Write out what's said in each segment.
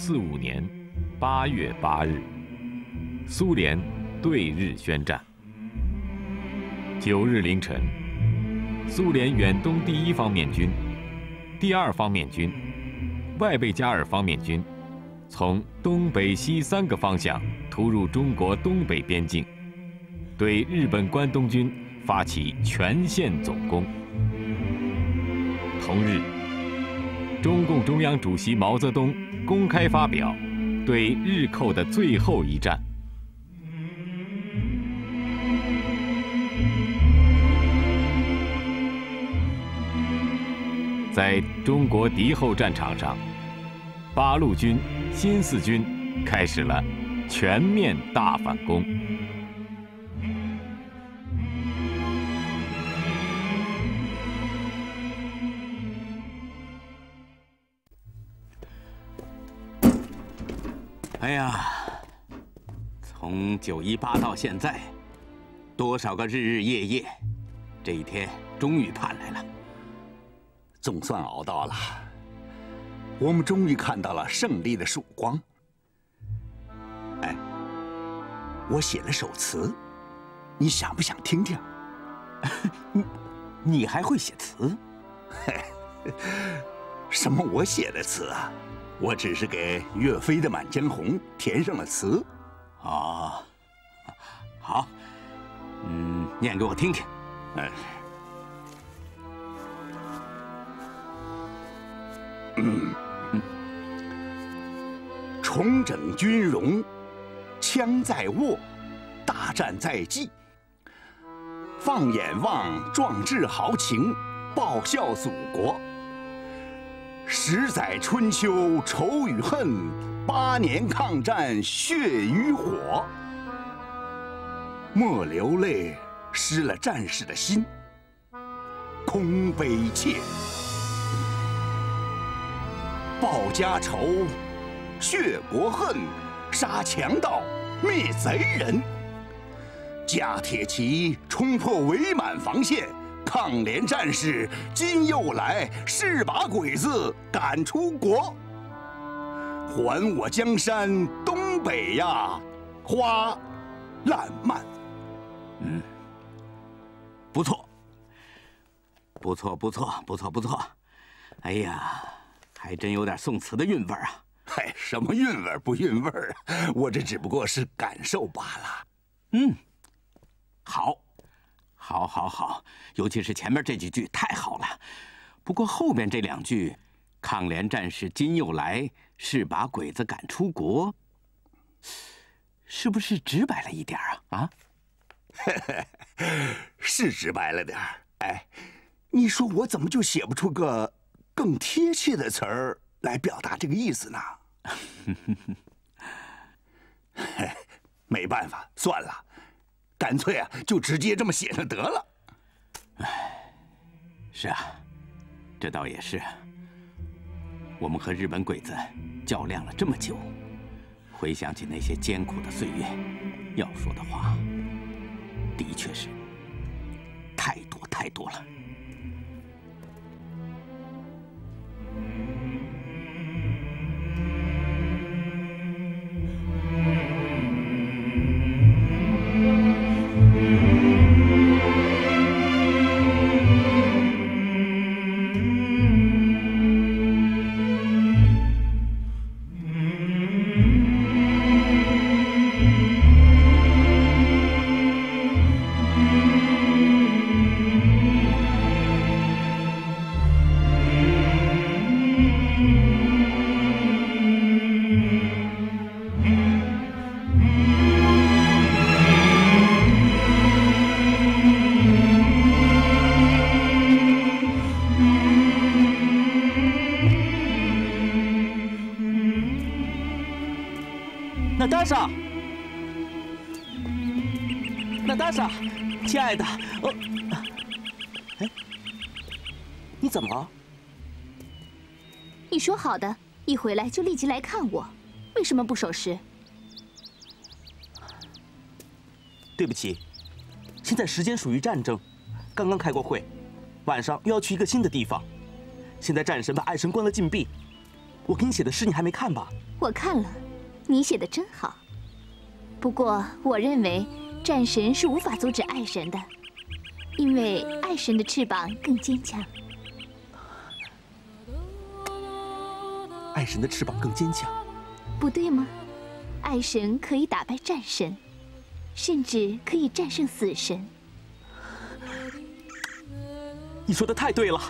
四五年八月八日，苏联对日宣战。九日凌晨，苏联远东第一方面军、第二方面军、外贝加尔方面军，从东北西三个方向突入中国东北边境，对日本关东军发起全线总攻。同日，中共中央主席毛泽东公开发表对日寇的最后一战。在中国敌后战场上，八路军、新四军开始了全面大反攻。哎呀，从九一八到现在，多少个日日夜夜，这一天终于盼来了。总算熬到了，我们终于看到了胜利的曙光。哎，我写了首词，你想不想听听？你，你还会写词？什么？我写的词啊？我只是给岳飞的《满江红》填上了词。啊，好，嗯，念给我听听。哎，嗯，重整军容，枪在握，大战在即。放眼望，壮志豪情，报效祖国。十载春秋仇与恨，八年抗战血与火。莫流泪，失了战士的心，空悲切。报家仇，血国恨，杀强盗，灭贼人。架铁骑，冲破伪满防线。抗联战士今又来，是把鬼子赶出国。还我江山东北呀，花烂漫。嗯，不错，不错，不错，不错，不错。哎呀，还真有点宋词的韵味啊！嗨，什么韵味不韵味啊？我这只不过是感受罢了。嗯，好。好，好，好，尤其是前面这几句太好了。不过后面这两句，“抗联战士今又来，是把鬼子赶出国”，是不是直白了一点啊？啊，是直白了点哎，你说我怎么就写不出个更贴切的词儿来表达这个意思呢？没办法，算了。干脆啊，就直接这么写上得了。哎，是啊，这倒也是。我们和日本鬼子较量了这么久，回想起那些艰苦的岁月，要说的话，的确是太多太多了。你怎么了？你说好的，一回来就立即来看我，为什么不守时？对不起，现在时间属于战争，刚刚开过会，晚上又要去一个新的地方。现在战神把爱神关了禁闭，我给你写的诗你还没看吧？我看了，你写的真好。不过我认为战神是无法阻止爱神的，因为爱神的翅膀更坚强。爱神的翅膀更坚强，不对吗？爱神可以打败战神，甚至可以战胜死神。你说的太对了。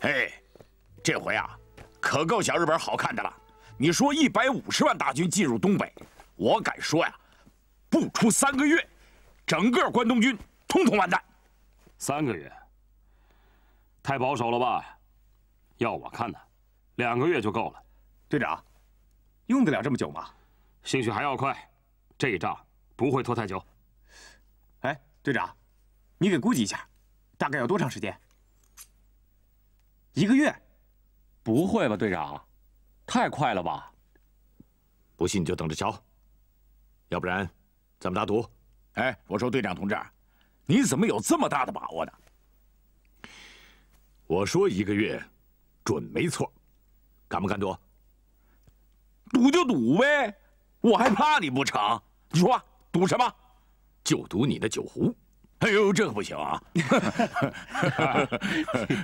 嘿，这回啊，可够小日本好看的了。你说一百五十万大军进入东北，我敢说呀，不出三个月，整个关东军统统完蛋。三个月，太保守了吧？要我看呢，两个月就够了。队长，用得了这么久吗？兴许还要快，这一仗不会拖太久。哎，队长，你给估计一下，大概要多长时间？一个月？不会吧，队长，太快了吧？不信你就等着瞧。要不然，咱们打赌。哎，我说队长同志，你怎么有这么大的把握呢？我说一个月，准没错。敢不敢赌？赌就赌呗，我还怕你不成？你说赌什么？就赌你的酒壶。哎呦，这可不行啊！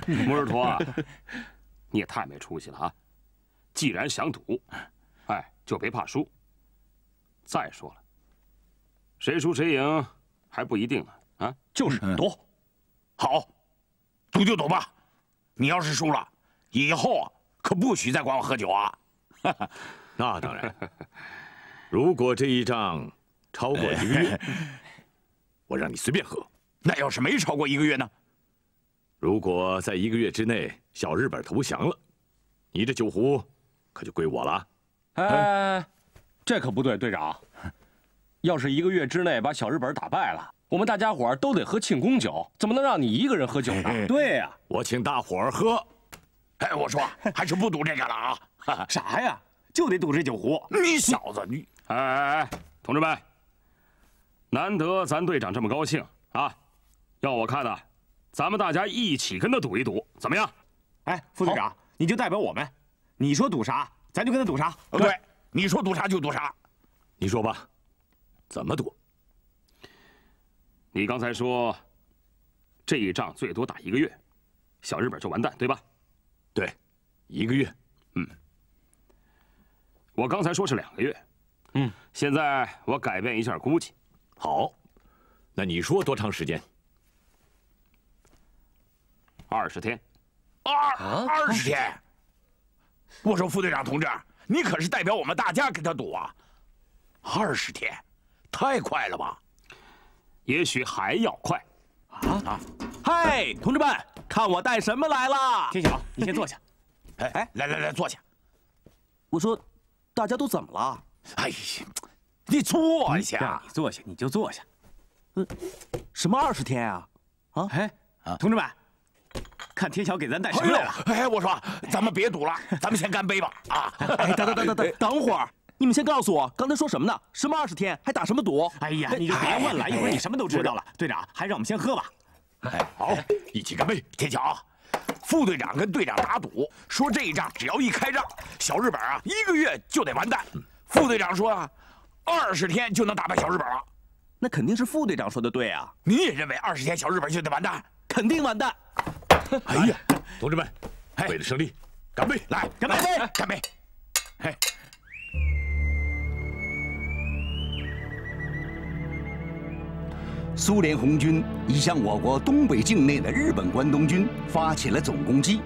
穆尔托啊，你也太没出息了啊！既然想赌，哎，就别怕输。再说了，谁输谁赢还不一定呢。啊，就是赌，好，赌就赌吧。你要是输了，以后啊可不许再管我喝酒啊！那当然。如果这一仗超过一个月，我让你随便喝。那要是没超过一个月呢？如果在一个月之内小日本投降了，你这酒壶可就归我了。哎，这可不对，队长。要是一个月之内把小日本打败了，我们大家伙都得喝庆功酒，怎么能让你一个人喝酒呢？对呀，我请大伙儿喝。哎，我说还是不赌这个了啊！啥呀？就得赌这酒壶。你小子，你哎哎哎，同志们，难得咱队长这么高兴啊！要我看呢，咱们大家一起跟他赌一赌，怎么样？哎，副队长，你就代表我们，你说赌啥，咱就跟他赌啥。对，你说赌啥就赌啥。你说吧，怎么赌？你刚才说，这一仗最多打一个月，小日本就完蛋，对吧？对，一个月。嗯。我刚才说是两个月。嗯。现在我改变一下估计。好，那你说多长时间？二十天，二二十天。我说副队长同志，你可是代表我们大家跟他赌啊！二十天，太快了吧？也许还要快。啊啊！嗨，同志们，看我带什么来了！天晓，你先坐下。哎 哎，来来来，坐下。我说，大家都怎么了？哎呀，你坐下。让你坐下，你就坐下。嗯，什么二十天啊？啊？哎，同志们。看天晓给咱带什么来了？哎，我说，咱们别赌了，咱们先干杯吧！啊！哎，等等等等等，等会儿，你们先告诉我，刚才说什么呢？什么二十天还打什么赌？哎呀，你就别问了，一会儿你什么都知道了。队长，还让我们先喝吧。哎，好，一起干杯！天桥，副队长跟队长打赌，说这一仗只要一开仗，小日本啊一个月就得完蛋。副队长说啊，二十天就能打败小日本了。那肯定是副队长说的对啊！你也认为二十天小日本就得完蛋？肯定完蛋！哎呀，同志们，为了胜利，干杯！来，干杯！干杯！嘿，苏联红军已向我国东北境内的日本关东军发起了总攻击。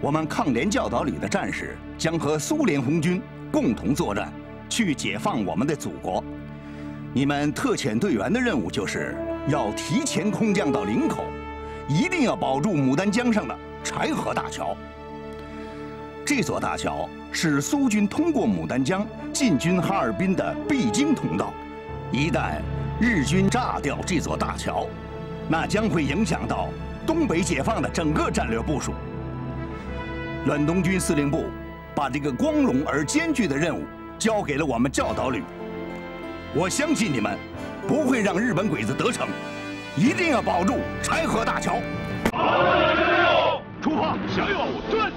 我们抗联教导旅的战士将和苏联红军共同作战，去解放我们的祖国。你们特遣队员的任务就是要提前空降到林口。一定要保住牡丹江上的柴河大桥。这座大桥是苏军通过牡丹江进军哈尔滨的必经通道。一旦日军炸掉这座大桥，那将会影响到东北解放的整个战略部署。暖东军司令部把这个光荣而艰巨的任务交给了我们教导旅。我相信你们不会让日本鬼子得逞，一定要保住柴河大桥。出发，向右转。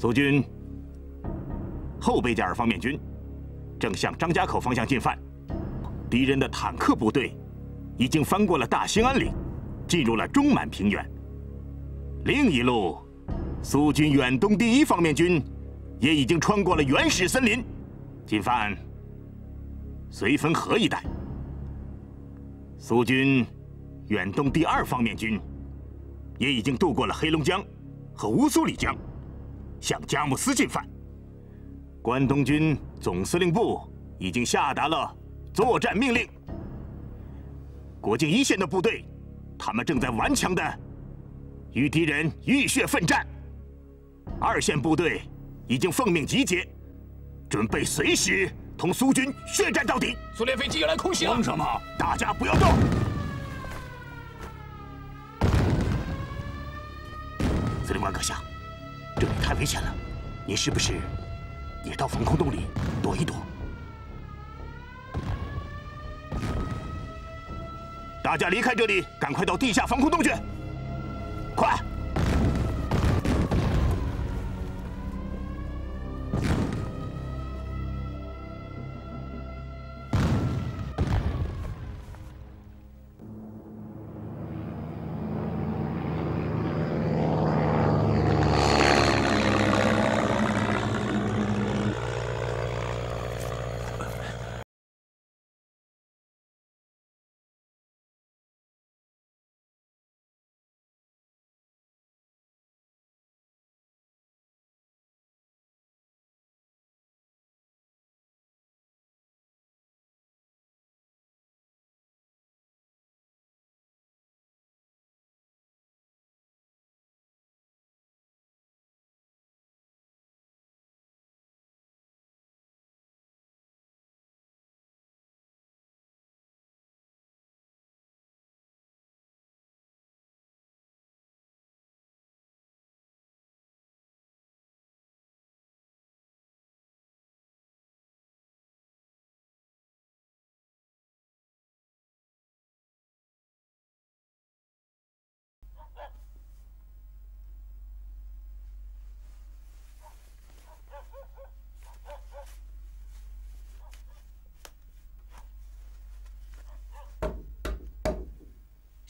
苏军后贝加尔方面军正向张家口方向进犯，敌人的坦克部队已经翻过了大兴安岭，进入了中满平原。另一路，苏军远东第一方面军也已经穿过了原始森林，进犯绥芬河一带。苏军。远东第二方面军也已经渡过了黑龙江和乌苏里江，向佳木斯进犯。关东军总司令部已经下达了作战命令。国境一线的部队，他们正在顽强的与敌人浴血奋战。二线部队已经奉命集结，准备随时同苏军血战到底。苏联飞机要来空袭了！慌什么？大家不要动！司令官阁下，这里太危险了，你是不是也到防空洞里躲一躲？大家离开这里，赶快到地下防空洞去！快！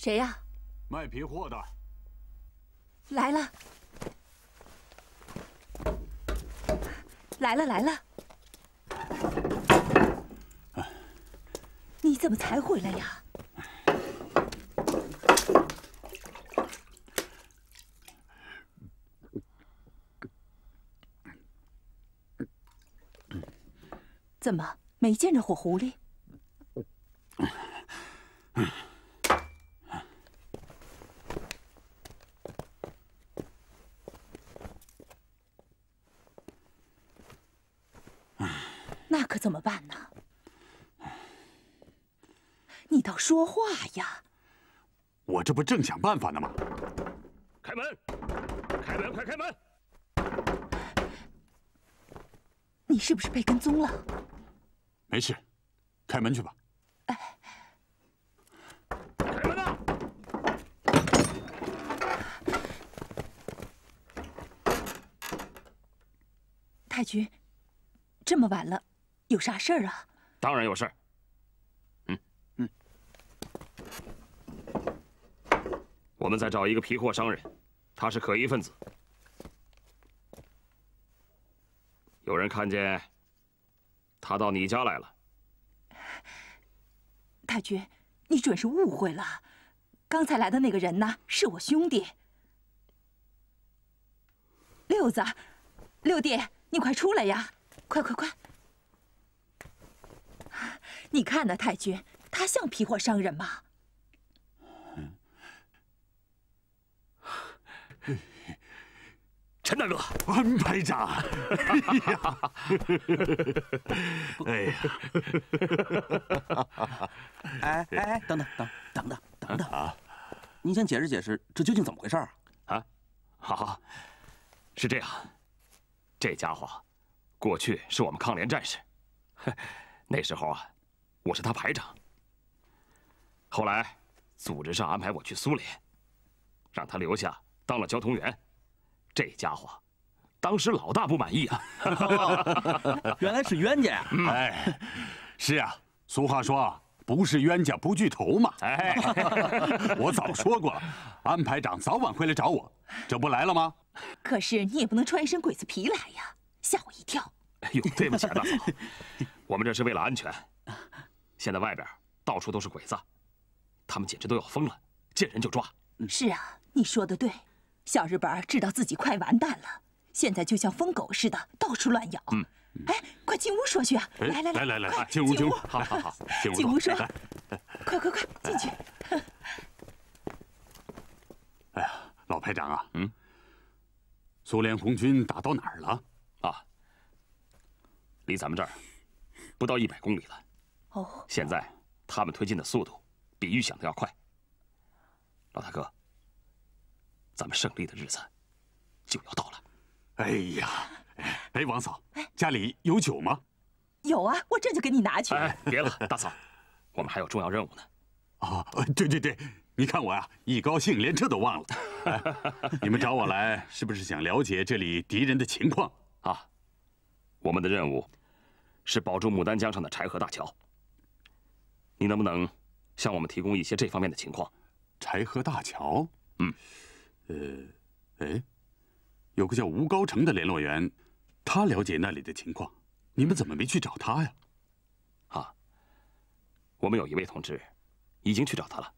谁呀？卖皮货的。来了，来了，来了！你怎么才回来呀？怎么没见着火狐狸？怎么办呢？你倒说话呀。我这不正想办法呢吗？开门。开门快开门。你是不是被跟踪了？没事开门去吧。哎开门呐太君这么晚了有啥事儿啊？当然有事儿。嗯嗯，我们在找一个皮货商人，他是可疑分子。有人看见他到你家来了。太君，你准是误会了。刚才来的那个人呢，是我兄弟六子。六弟，你快出来呀！快快快！你看那太君，他像皮货商人吗？陈大哥，安排长，哎呀，哎呀，哎哎哎，等等等等等等等啊！您先解释解释，这究竟怎么回事啊？啊，好，是这样，这家伙过去是我们抗联战士，那时候啊，我是他排长。后来组织上安排我去苏联，让他留下当了交通员。这家伙，当时老大不满意啊！原来是冤家呀！哎，是啊，俗话说不是冤家不聚头嘛。哎，我早说过了，安排长早晚会来找我，这不来了吗？可是你也不能穿一身鬼子皮来呀，吓我一跳。哎呦，对不起啊，大嫂，我们这是为了安全。现在外边到处都是鬼子，他们简直都要疯了，见人就抓。是啊，你说的对。小日本知道自己快完蛋了，现在就像疯狗似的到处乱咬。嗯，哎，快进屋说去啊！来来来来来，进屋进屋，好好好，进屋说。快快快，进去。哎呀，老排长啊，嗯，苏联红军打到哪儿了？啊，离咱们这儿不到一百公里了。哦，现在他们推进的速度比预想的要快。老大哥。咱们胜利的日子就要到了。哎呀，哎，王嫂，家里有酒吗？有啊，我这就给你拿去。哎，别了，大嫂，我们还有重要任务呢。啊，对对对，你看我呀，一高兴连这都忘了。你们找我来，是不是想了解这里敌人的情况啊？我们的任务是保住牡丹江上的柴河大桥。你能不能向我们提供一些这方面的情况？柴河大桥，嗯。呃，哎，有个叫吴高成的联络员，他了解那里的情况，你们怎么没去找他呀？啊，我们有一位同志，已经去找他了。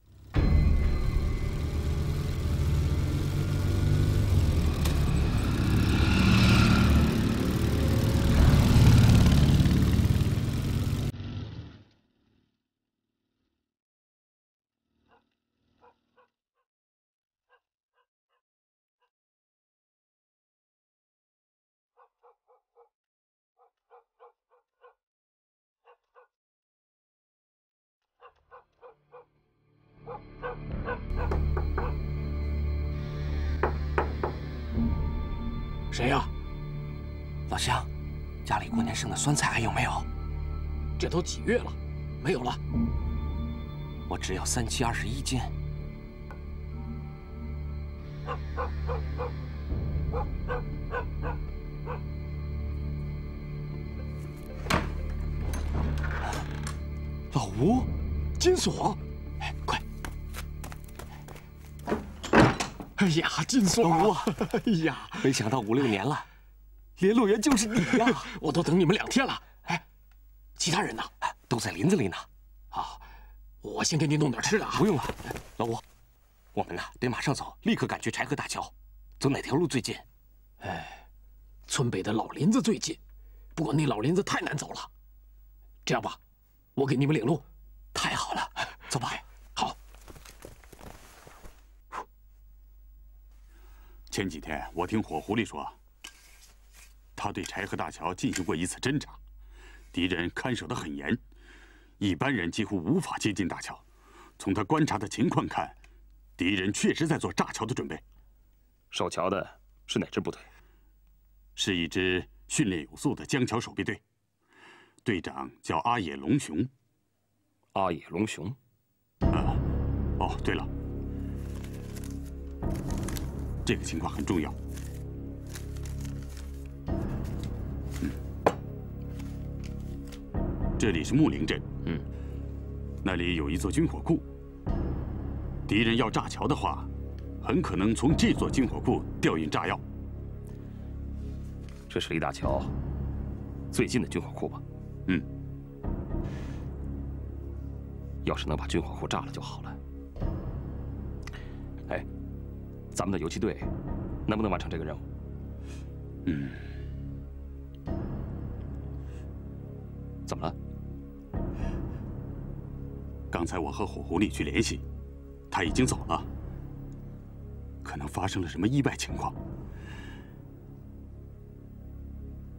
谁呀？老乡，家里过年剩的酸菜还有没有？这都几月了，没有了。我只要三七二十一斤。老吴，金锁。哎 呀，金锁啊！哎 呀，没想到五六年了，联络员就是你呀！我都等你们两天了。哎，其他人呢？都在林子里呢。啊，我先给你弄点吃的啊。不用了，老吴，我们呢得马上走，立刻赶去柴河大桥。走哪条路最近？哎，村北的老林子最近，不过那老林子太难走了。这样吧，我给你们领路。太好了，走吧。前几天我听火狐狸说，他对柴河大桥进行过一次侦查，敌人看守得很严，一般人几乎无法接近大桥。从他观察的情况看，敌人确实在做炸桥的准备。守桥的是哪支部队？是一支训练有素的江桥守备队，队长叫阿野龙雄。阿野龙雄。啊，哦，对了。这个情况很重要。这里是木林镇，嗯，那里有一座军火库。敌人要炸桥的话，很可能从这座军火库调运炸药。这是离大桥最近的军火库吧？嗯。要是能把军火库炸了就好了。咱们的游击队能不能完成这个任务？嗯。怎么了？刚才我和火狐狸去联系，他已经走了，可能发生了什么意外情况，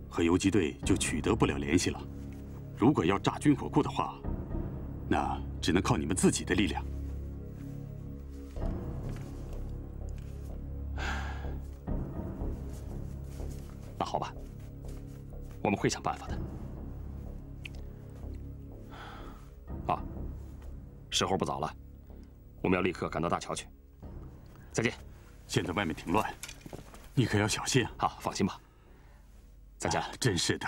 和游击队就取得不了联系了。如果要炸军火库的话，那只能靠你们自己的力量。那好吧，我们会想办法的。啊时候不早了，我们要立刻赶到大桥去。再见。现在外面挺乱，你可要小心。啊，放心吧。再见。真是的，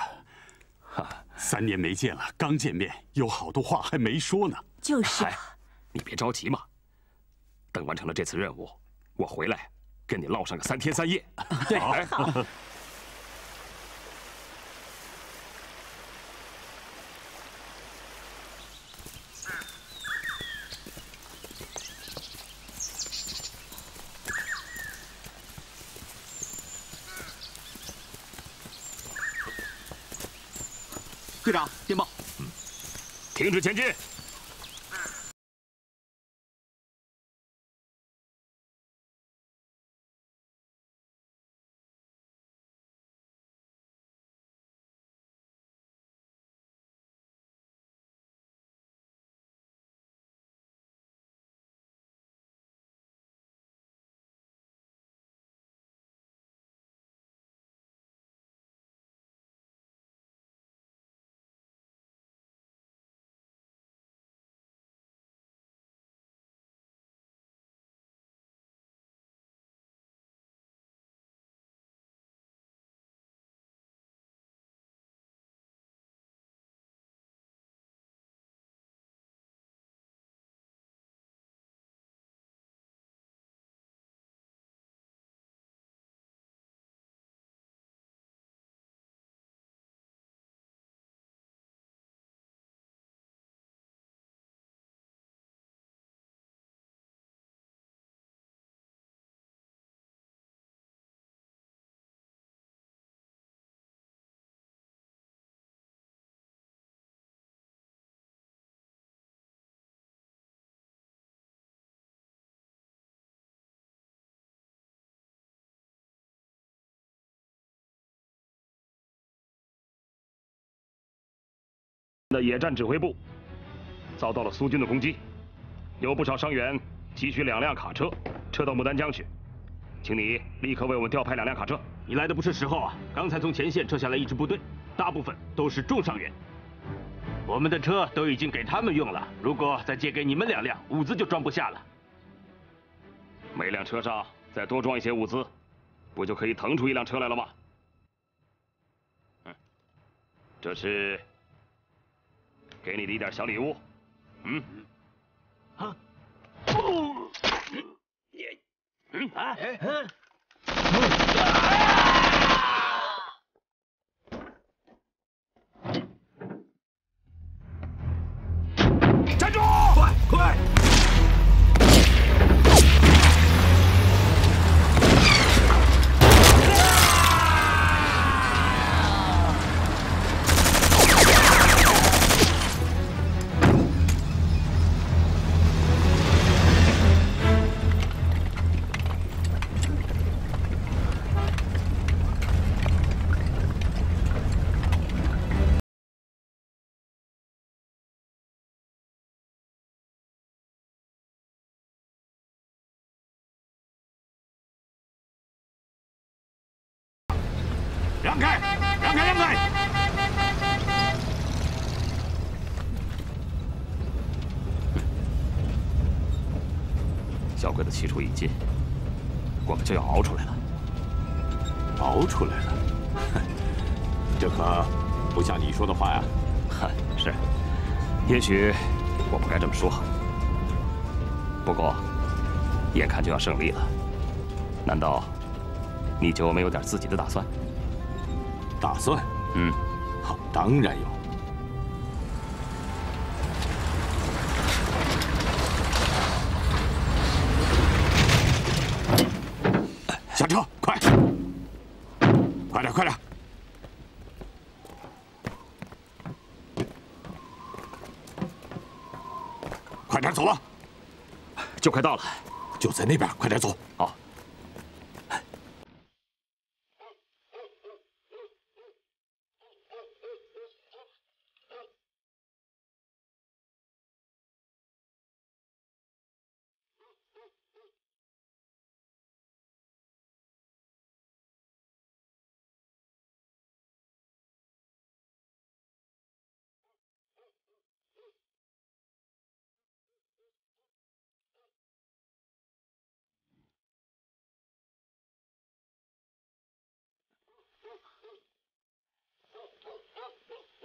三年没见了，刚见面，有好多话还没说呢。就是。你别着急嘛，等完成了这次任务，我回来跟你唠上个三天三夜。对。队 的野战指挥部遭到了苏军的攻击，有不少伤员，急需两辆卡车撤到牡丹江去，请你立刻为我们调派两辆卡车。你来的不是时候啊！刚才从前线撤下来一支部队，大部分都是重伤员，我们的车都已经给他们用了，如果再借给你们两辆，物资就装不下了。每辆车上再多装一些物资，不就可以腾出一辆车来了吗？嗯，这是。给你的一点小礼物，嗯，啊，不，你，嗯啊，嗯。气出已尽，我们就要熬出来了。熬出来了？这可不像你说的话呀。嗨，是，也许我不该这么说。不过，眼看就要胜利了，难道你就没有点自己的打算？打算？嗯，好，当然有。下车，快！快点，快点！快点走了，就快到了，就在那边，快点走。好。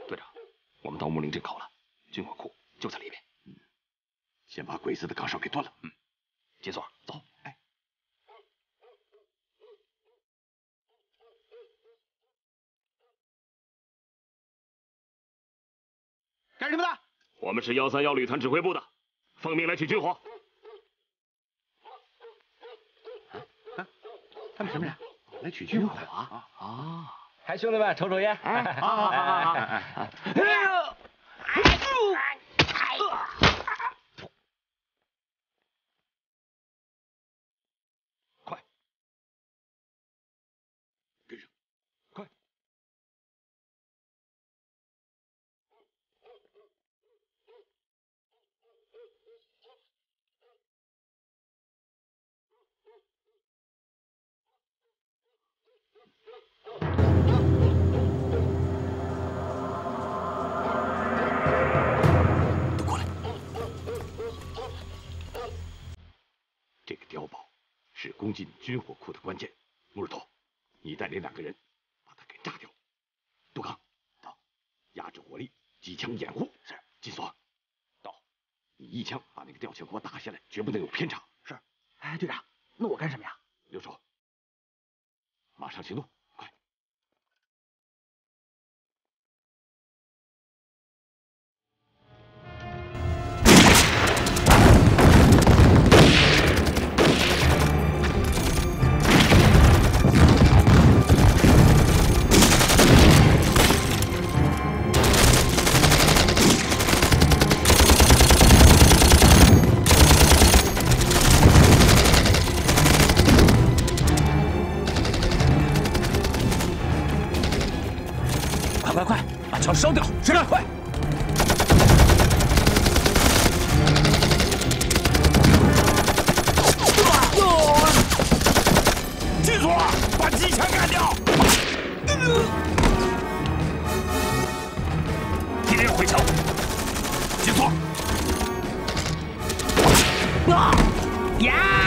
队长，我们到木林镇口了，军火库就在里面。嗯，先把鬼子的岗哨给断了。嗯，金锁，走。哎，干什么的？我们是幺三幺旅团指挥部的，奉命来取军火。啊，他们什么人？来取军火啊？啊！哎兄弟们抽抽烟。哎，好好好好好。哎呦！攻进军火库的关键。木日头，你带领两个人把它给炸掉。杜刚，到，压制火力，机枪掩护。是。金锁，到，你一枪把那个吊桥给我打下来，绝不能有偏差。是。哎，队长，那我干什么呀？留守。马上行动，快，把桥烧掉！是，快！记住了，把机枪干掉！敌人回桥，金锁！啊！呀！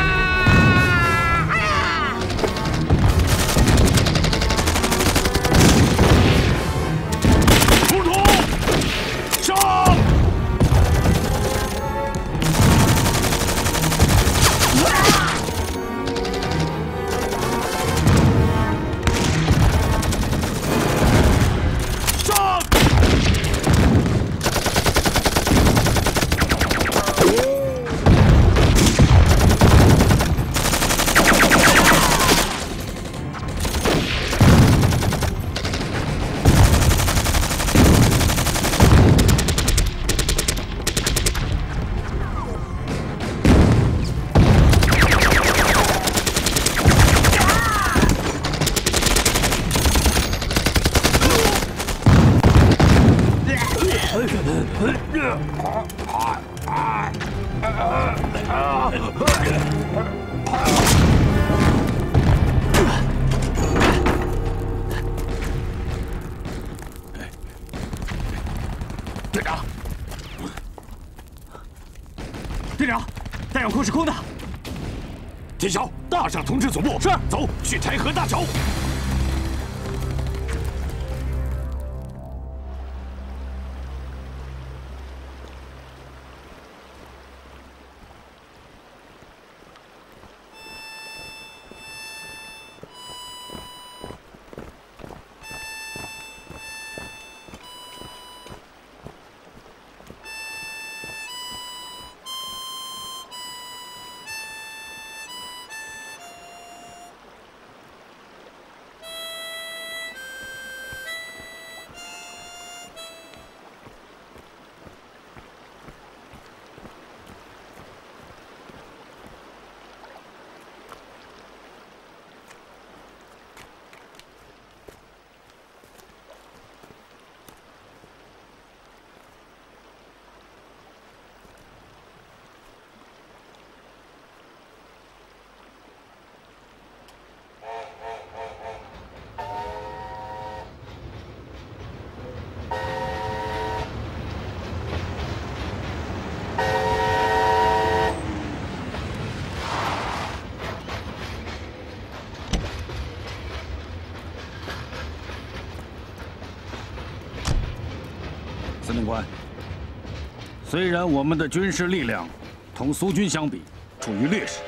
虽然我们的军事力量同苏军相比处于劣势，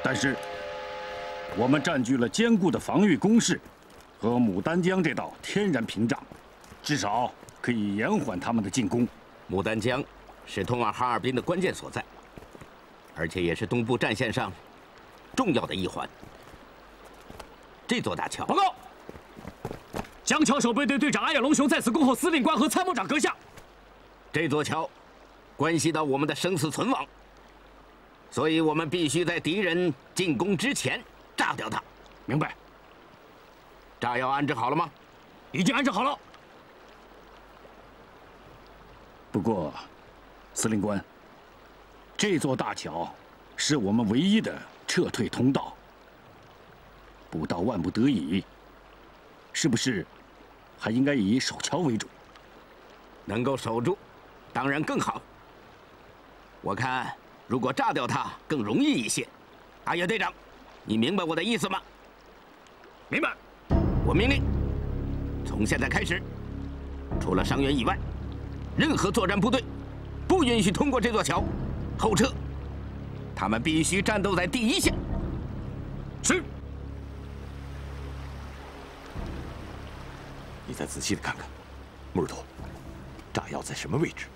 但是我们占据了坚固的防御工事和牡丹江这道天然屏障，至少可以延缓他们的进攻。牡丹江是通往哈尔滨的关键所在，而且也是东部战线上重要的一环。这座大桥，报告。江桥守备队队长阿亚龙雄在此恭候司令官和参谋长阁下。这座桥关系到我们的生死存亡，所以我们必须在敌人进攻之前炸掉它。明白。炸药安置好了吗？已经安置好了。不过，司令官，这座大桥是我们唯一的撤退通道。不到万不得已，是不是还应该以守桥为主？能够守住，当然更好。我看，如果炸掉它更容易一些。阿野队长，你明白我的意思吗？明白。我命令，从现在开始，除了伤员以外，任何作战部队不允许通过这座桥后撤，他们必须战斗在第一线。是。你再仔细的看看，木尔托，炸药在什么位置？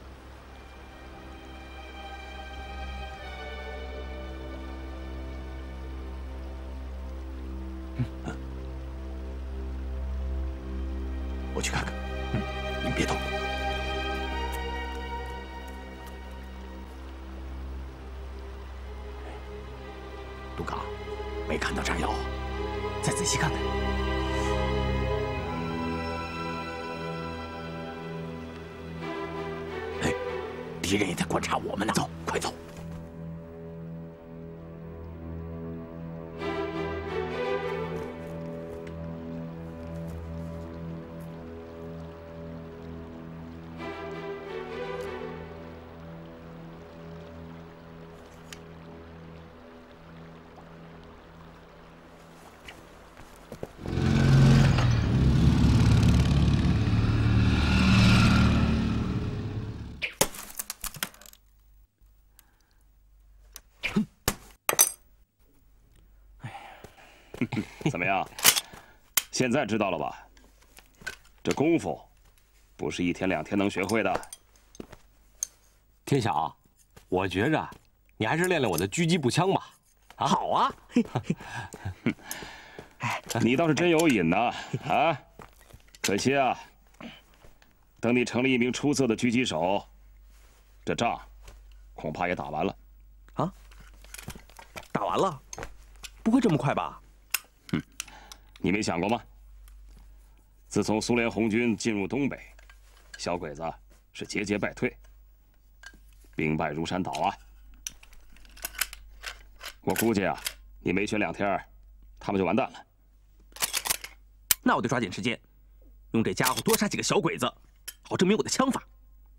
么样？现在知道了吧？这功夫不是一天两天能学会的。天晓，我觉着你还是练练我的狙击步枪吧。好啊！你倒是真有瘾呐！啊，可惜啊，等你成了一名出色的狙击手，这仗恐怕也打完了。啊？打完了？不会这么快吧？哼，你没想过吗？自从苏联红军进入东北，小鬼子是节节败退，兵败如山倒啊！我估计啊，你没学两天，他们就完蛋了。那我得抓紧时间，用这家伙多杀几个小鬼子，好证明我的枪法。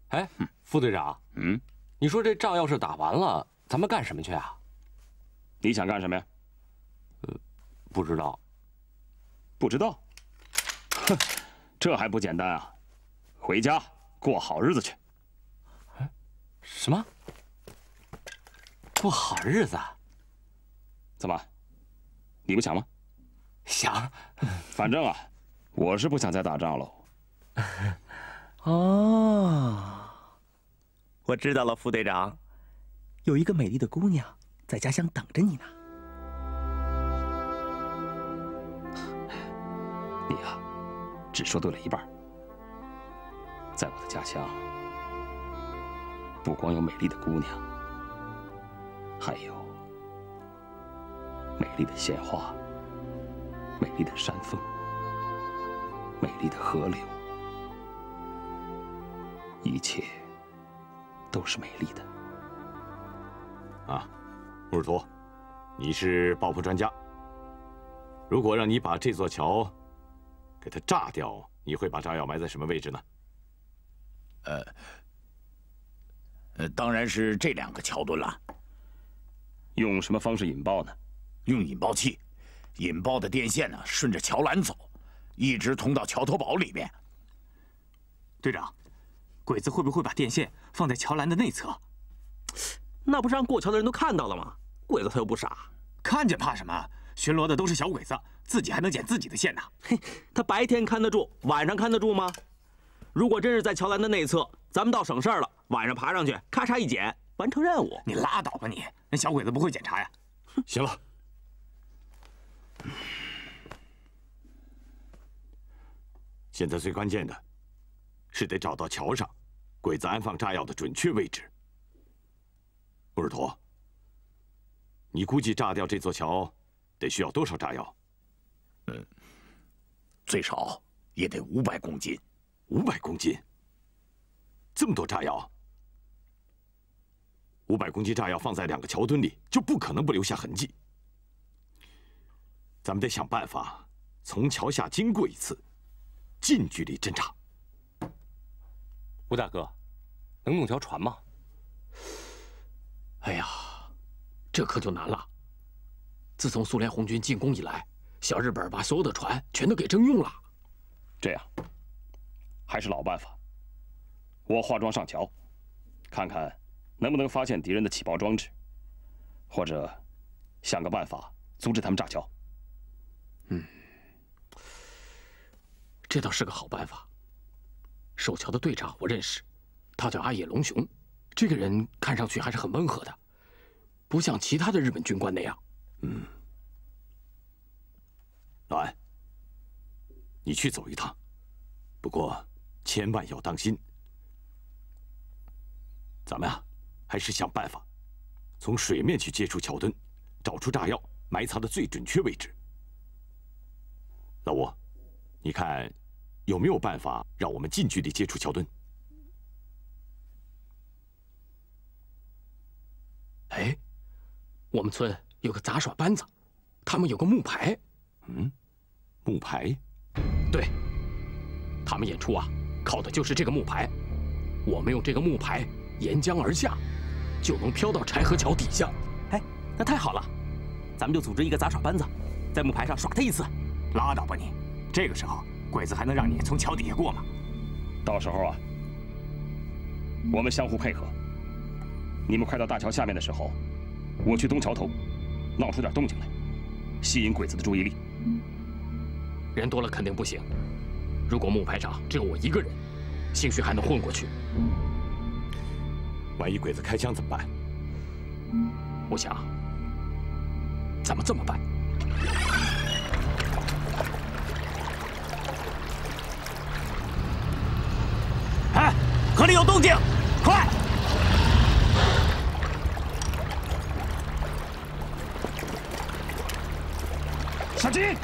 哎，副队长，嗯，你说这仗要是打完了，咱们干什么去啊？你想干什么呀？呃，不知道。不知道？哼，这还不简单啊！回家过好日子去。哎，什么？过好日子？怎么？你不想吗？想。反正啊，我是不想再打仗喽。哦，我知道了，副队长，有一个美丽的姑娘在家乡等着你呢。你呀，只说对了一半。在我的家乡，不光有美丽的姑娘，还有美丽的鲜花、美丽的山峰、美丽的河流，一切都是美丽的。啊，穆尔图，你是爆破专家。如果让你把这座桥给它炸掉，你会把炸药埋在什么位置呢？呃，呃，当然是这两个桥墩了。用什么方式引爆呢？用引爆器，引爆的电线呢，顺着桥栏走，一直通到桥头堡里面。队长，鬼子会不会把电线放在桥栏的内侧？那不是让过桥的人都看到了吗？鬼子他又不傻，看见怕什么？巡逻的都是小鬼子，自己还能剪自己的线呢。嘿，他白天看得住，晚上看得住吗？如果真是在桥栏的内侧，咱们倒省事儿了。晚上爬上去，咔嚓一剪，完成任务。你拉倒吧你！那小鬼子不会检查呀。行了，现在最关键的，是得找到桥上鬼子安放炸药的准确位置。穆尔托，你估计炸掉这座桥得需要多少炸药？嗯，最少也得五百公斤。五百公斤，这么多炸药，五百公斤炸药放在两个桥墩里，就不可能不留下痕迹。咱们得想办法从桥下经过一次，近距离侦查。吴大哥，能弄条船吗？哎呀，这可就难了。自从苏联红军进攻以来，小日本把所有的船全都给征用了。这样。还是老办法，我化妆上桥，看看能不能发现敌人的起爆装置，或者想个办法阻止他们炸桥。嗯，这倒是个好办法。守桥的队长我认识，他叫阿野龙雄，这个人看上去还是很温和的，不像其他的日本军官那样。嗯，老安，你去走一趟，不过。千万要当心！咱们啊，还是想办法从水面去接触桥墩，找出炸药埋藏的最准确位置。老吴，你看有没有办法让我们近距离接触桥墩？哎，我们村有个杂耍班子，他们有个木牌。嗯，木牌？对，他们演出啊。靠的就是这个木牌，我们用这个木牌沿江而下，就能飘到柴河桥底下。哎，那太好了，咱们就组织一个杂耍班子，在木牌上耍他一次。拉倒吧你！这个时候鬼子还能让你从桥底下过吗？到时候啊，我们相互配合。你们快到大桥下面的时候，我去东桥头，闹出点动静来，吸引鬼子的注意力。人多了肯定不行。如果木排长只有我一个人，兴许还能混过去。万一鬼子开枪怎么办？我想，咱们这么办。哎，河里有动静，快！小金。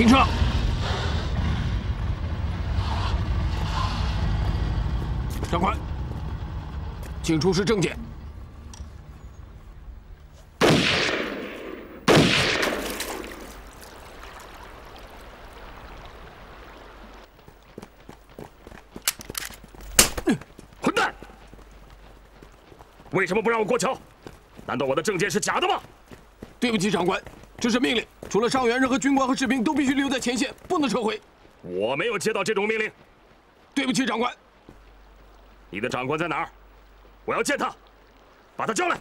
停车！长官，请出示证件。混蛋！为什么不让我过桥？难道我的证件是假的吗？对不起，长官，这是命令。除了伤员，任何军官和士兵都必须留在前线，不能撤回。我没有接到这种命令。对不起，长官。你的长官在哪儿？我要见他，把他叫来。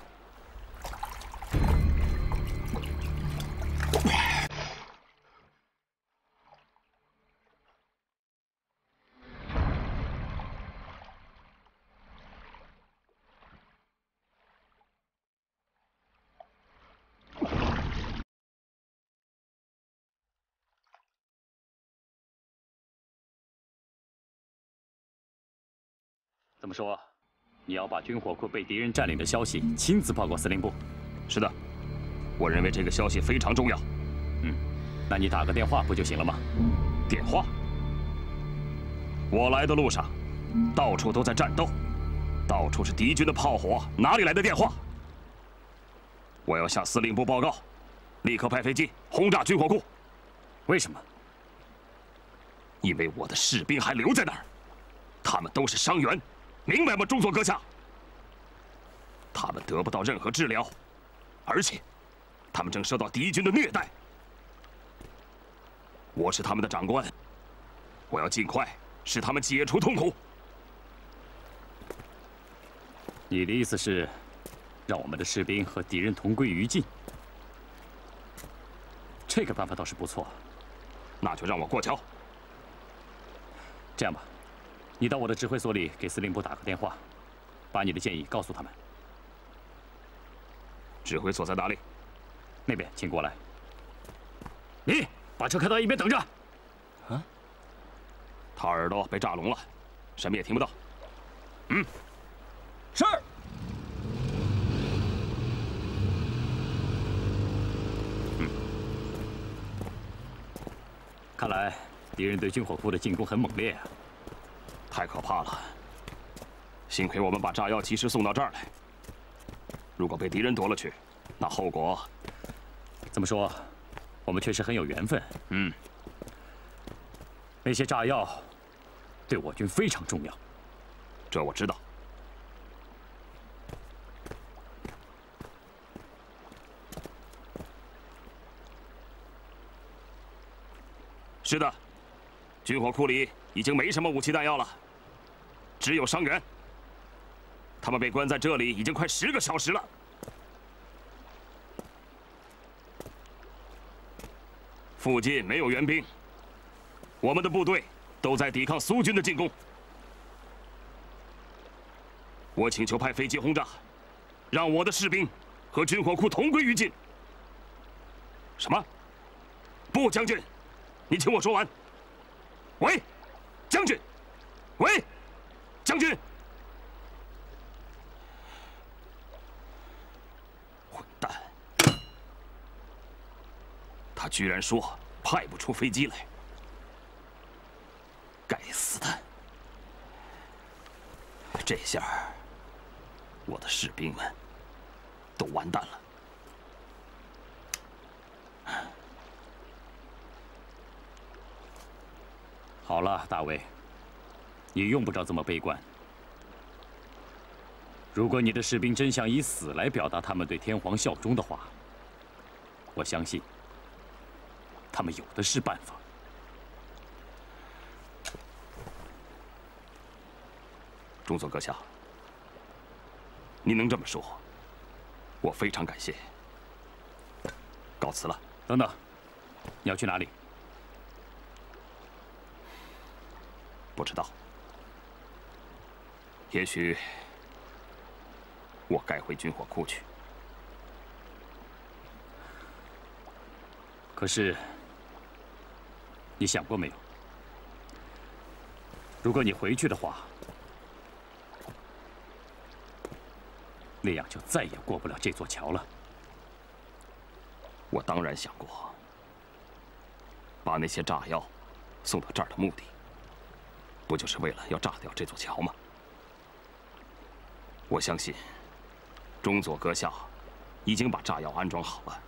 怎么说？你要把军火库被敌人占领的消息亲自报告司令部？是的，我认为这个消息非常重要。嗯，那你打个电话不就行了吗？电话？我来的路上，到处都在战斗，到处是敌军的炮火，哪里来的电话？我要向司令部报告，立刻派飞机轰炸军火库。为什么？因为我的士兵还留在那儿。他们都是伤员，明白吗，中佐阁下？他们得不到任何治疗，而且，他们正受到敌军的虐待。我是他们的长官，我要尽快使他们解除痛苦。你的意思是，让我们的士兵和敌人同归于尽？这个办法倒是不错，那就让我过桥。这样吧，你到我的指挥所里给司令部打个电话，把你的建议告诉他们。指挥所在哪里？那边，请过来。你把车开到一边等着。啊？他耳朵被炸聋了，什么也听不到。嗯。是。看来敌人对军火库的进攻很猛烈啊！太可怕了。幸亏我们把炸药及时送到这儿来。如果被敌人夺了去，那后果怎么说？我们确实很有缘分。嗯，那些炸药对我军非常重要，这我知道。是的，军火库里已经没什么武器弹药了，只有伤员。他们被关在这里已经快十个小时了。附近没有援兵，我们的部队都在抵抗苏军的进攻。我请求派飞机轰炸，让我的士兵和军火库同归于尽。什么？不，将军，你听我说完。喂，将军，喂，将军。混蛋他居然说派不出飞机来！该死的！这下我的士兵们都完蛋了。好了，大卫，你用不着这么悲观。如果你的士兵真想以死来表达他们对天皇效忠的话，我相信。他们有的是办法。中佐阁下，您能这么说，我非常感谢。告辞了。等等，你要去哪里？不知道。也许我该回军火库去。可是。你想过没有？如果你回去的话，那样就再也过不了这座桥了。我当然想过，把那些炸药送到这儿的目的，不就是为了要炸掉这座桥吗？我相信，中佐阁下已经把炸药安装好了，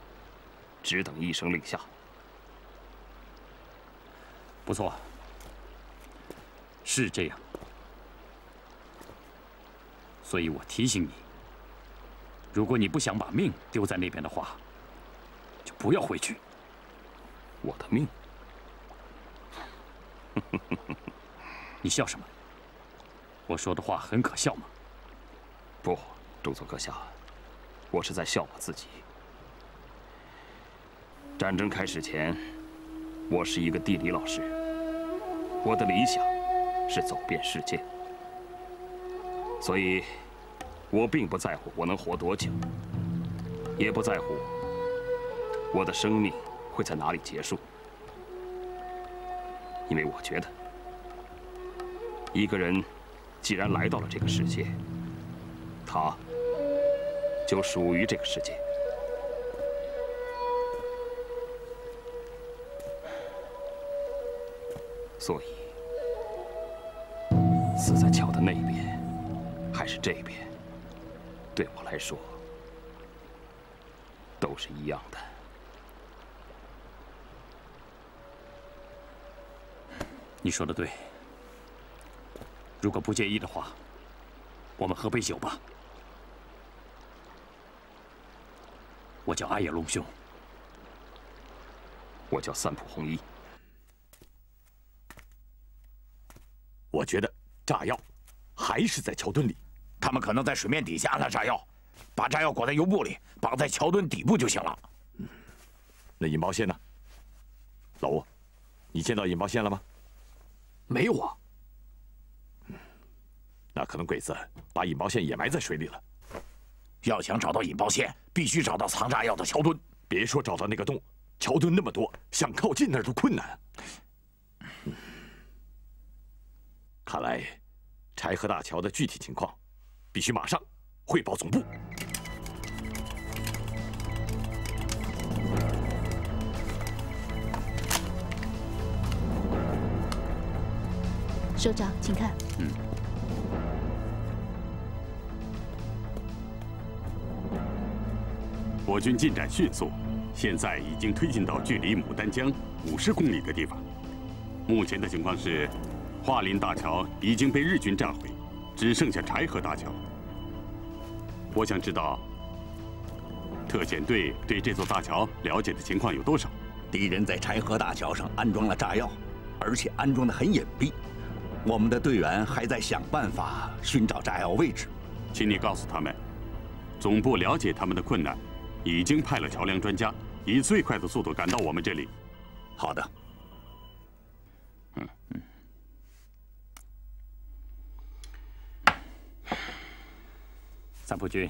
只等一声令下。不错，是这样，所以我提醒你：如果你不想把命丢在那边的话，就不要回去。我的命？你笑什么？我说的话很可笑吗？不，中佐阁下，我是在笑我自己。战争开始前，我是一个地理老师。我的理想是走遍世界，所以，我并不在乎我能活多久，也不在乎我的生命会在哪里结束，因为我觉得，一个人既然来到了这个世界，他就属于这个世界，所以。死在桥的那边，还是这边，对我来说都是一样的。你说的对，如果不介意的话，我们喝杯酒吧。我叫阿野龙兄，我叫三浦红一。我觉得炸药还是在桥墩里，他们可能在水面底下安了。炸药，把炸药裹在油布里，绑在桥墩底部就行了。那引爆线呢？老吴，你见到引爆线了吗？没有啊。那可能鬼子把引爆线也埋在水里了。要想找到引爆线，必须找到藏炸药的桥墩。别说找到那个洞，桥墩那么多，想靠近那儿都困难。看来，柴河大桥的具体情况，必须马上汇报总部。首长，请看。嗯。我军进展迅速，现在已经推进到距离牡丹江五十公里的地方。目前的情况是，桦林大桥已经被日军炸毁，只剩下柴河大桥。我想知道，特遣队对这座大桥了解的情况有多少？敌人在柴河大桥上安装了炸药，而且安装的很隐蔽。我们的队员还在想办法寻找炸药位置，请你告诉他们，总部了解他们的困难，已经派了桥梁专家，以最快的速度赶到我们这里。好的。嗯嗯。三浦君，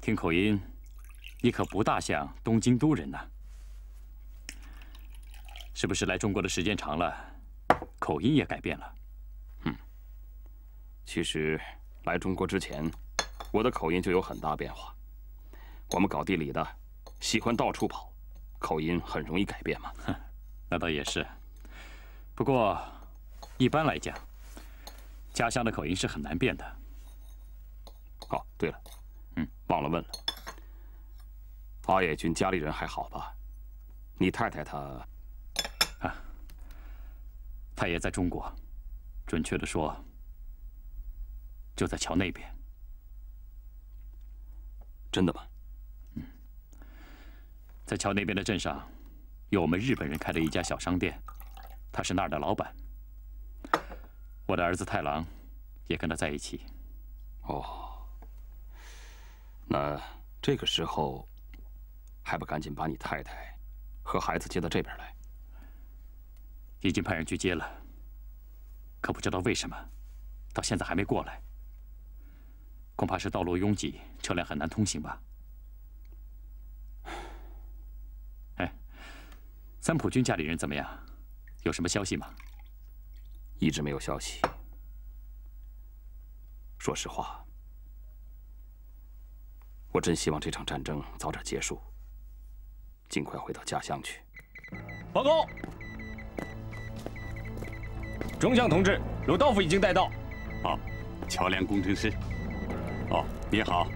听口音，你可不大像东京都人呐，是不是来中国的时间长了？口音也改变了。嗯，其实来中国之前，我的口音就有很大变化。我们搞地理的，喜欢到处跑，口音很容易改变嘛。哼，那倒也是。不过，一般来讲，家乡的口音是很难变的。哦，对了，嗯，忘了问了，阿野君家里人还好吧？你太太她啊……他也在中国，准确的说，就在桥那边。真的吗？嗯，在桥那边的镇上，有我们日本人开的一家小商店，他是那儿的老板。我的儿子太郎也跟他在一起。哦，那这个时候还不赶紧把你太太和孩子接到这边来？已经派人去接了，可不知道为什么，到现在还没过来。恐怕是道路拥挤，车辆很难通行吧。三浦君家里人怎么样？有什么消息吗？一直没有消息。说实话，我真希望这场战争早点结束，尽快回到家乡去。报告。中将同志，鲁道夫已经带到。哦，桥梁工程师。哦，你好。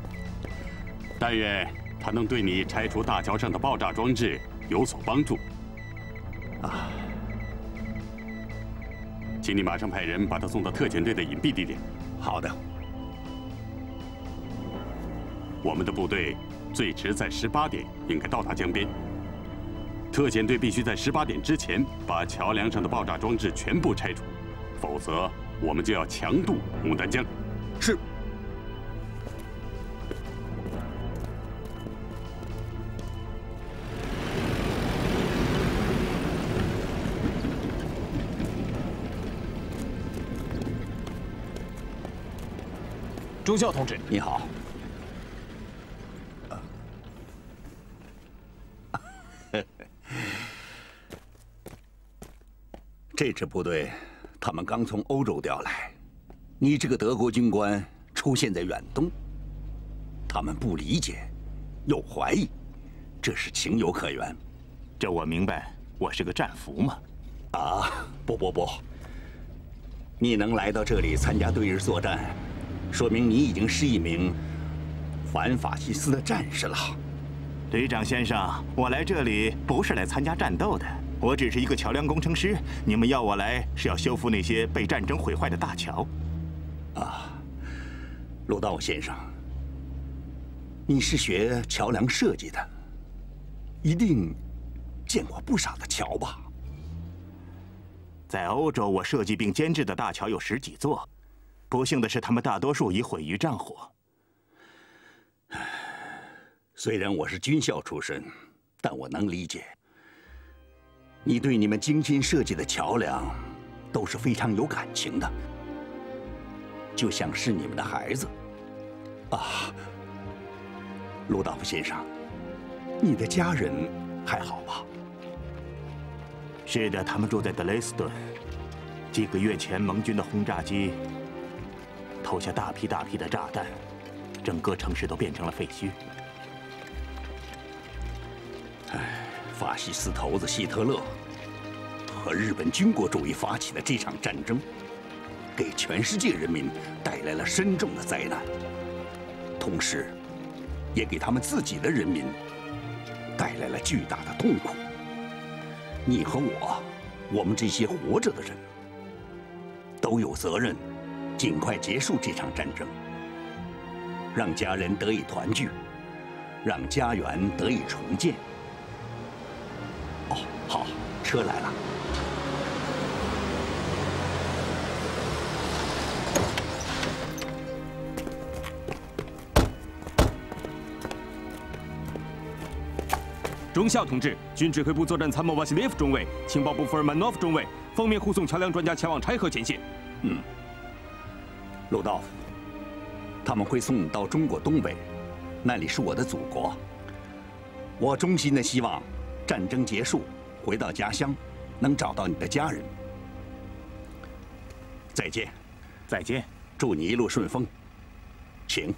但愿他能对你拆除大桥上的爆炸装置有所帮助。啊，请你马上派人把他送到特遣队的隐蔽地点。好的。我们的部队最迟在十八点应该到达江边。特遣队必须在十八点之前把桥梁上的爆炸装置全部拆除。否则，我们就要强渡牡丹江。是。中校同志，你好。这支部队。他们刚从欧洲调来，你这个德国军官出现在远东，他们不理解，又怀疑，这是情有可原。这我明白，我是个战俘嘛。啊，不不不，你能来到这里参加对日作战，说明你已经是一名反法西斯的战士了。队长先生，我来这里不是来参加战斗的，我只是一个桥梁工程师，你们要我来是要修复那些被战争毁坏的大桥。啊，鲁道夫先生，你是学桥梁设计的，一定见过不少的桥吧？在欧洲，我设计并监制的大桥有十几座，不幸的是，他们大多数已毁于战火。虽然我是军校出身，但我能理解。你对你们精心设计的桥梁都是非常有感情的，就像是你们的孩子。啊，鲁道夫先生，你的家人还好吧？是的，他们住在德累斯顿。几个月前，盟军的轰炸机投下大批大批的炸弹，整个城市都变成了废墟。唉。法西斯头子希特勒和日本军国主义发起的这场战争，给全世界人民带来了深重的灾难，同时，也给他们自己的人民带来了巨大的痛苦。你和我，我们这些活着的人，都有责任尽快结束这场战争，让家人得以团聚，让家园得以重建。哦，好，车来了。中校同志，军指挥部作战参谋瓦西列夫中尉，情报部福尔曼诺夫中尉，奉命护送桥梁专家前往柴河前线。嗯，鲁道夫，他们会送你到中国东北，那里是我的祖国。我衷心的希望。战争结束，回到家乡，能找到你的家人。再见，再见，祝你一路顺风，请。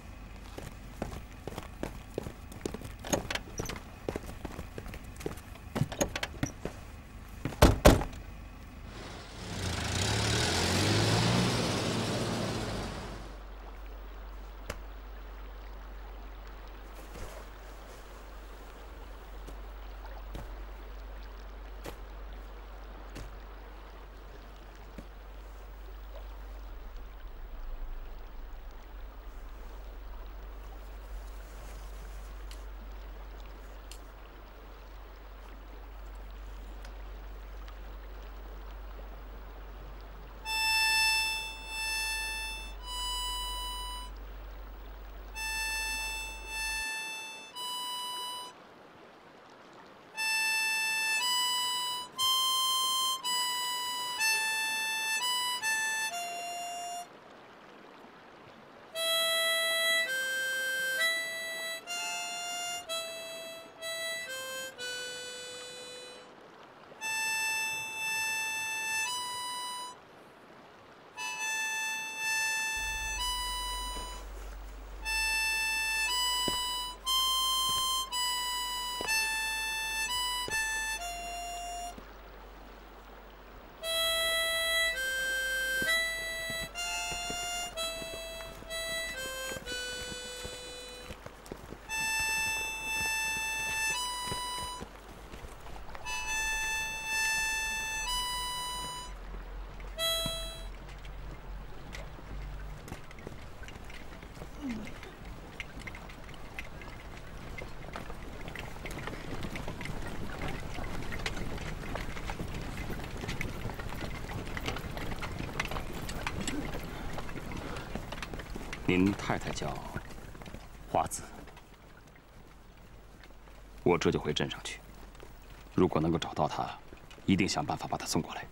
您太太叫花子，我这就回镇上去。如果能够找到她，一定想办法把她送过来。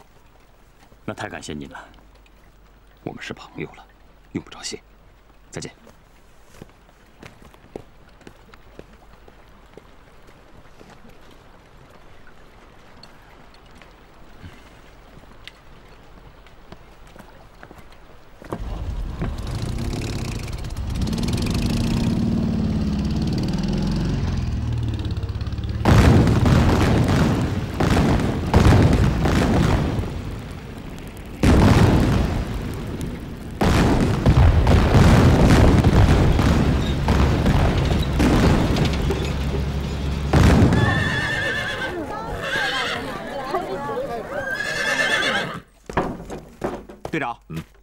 那太感谢您了。我们是朋友了，用不着谢。再见。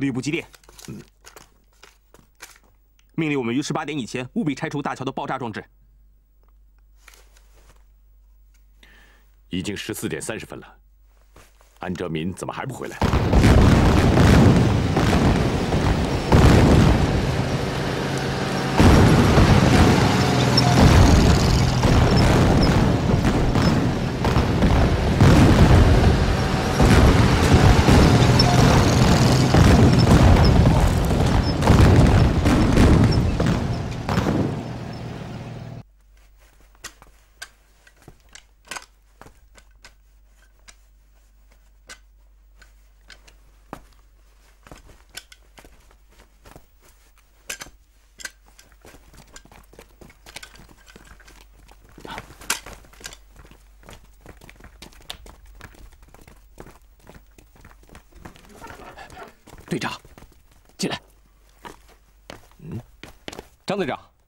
吕布急电，命令我们于十八点以前务必拆除大桥的爆炸装置。已经十四点三十分了，安哲民怎么还不回来？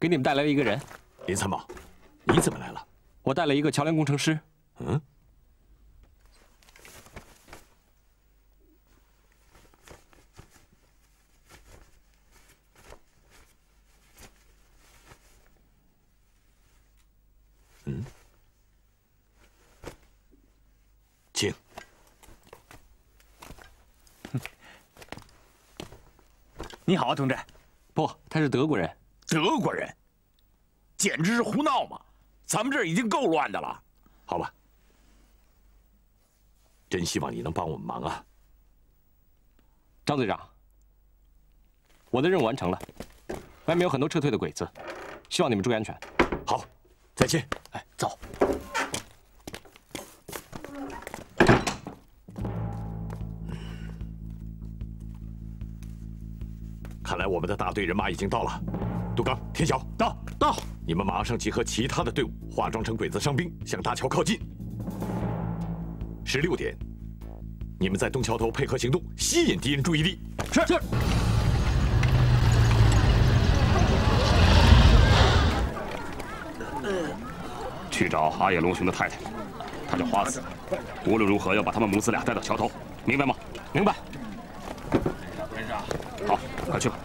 给你们带来了一个人。林参谋，你怎么来了？我带了一个桥梁工程师。嗯。嗯。请。你好啊，同志。不，他是德国人。德国人，简直是胡闹嘛！咱们这儿已经够乱的了。好吧，真希望你能帮我们忙啊，张队长。我的任务完成了，外面有很多撤退的鬼子，希望你们注意安全。好，再见。哎，走。看来我们的大队人马已经到了，杜刚、田晓到到，你们马上集合其他的队伍，化妆成鬼子伤兵，向大桥靠近。十六点，你们在东桥头配合行动，吸引敌人注意力。是是。去找阿野龙雄的太太，她叫花子。无论如何要把他们母子俩带到桥头，明白吗？明白。好，快去吧。